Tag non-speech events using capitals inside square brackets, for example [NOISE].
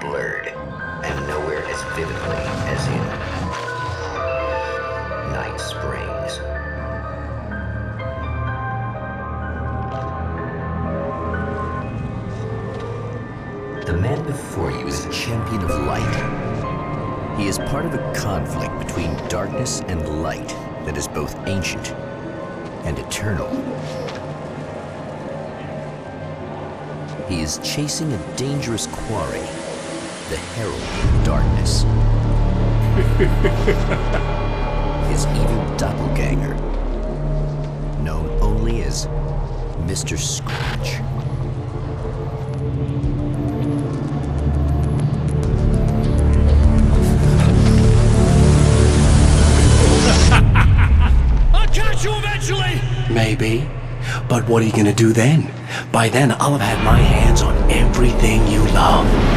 blurred, and nowhere as vividly as in Night Springs. The man before you is a champion of light. He is part of a conflict between darkness and light that is both ancient and eternal. He is chasing a dangerous quarry, the Herald of Darkness. [LAUGHS] His evil doppelganger, known only as Mr. Scratch. I'll catch you eventually! Maybe. But what are you gonna do then? By then, I'll have had my hands on everything you love.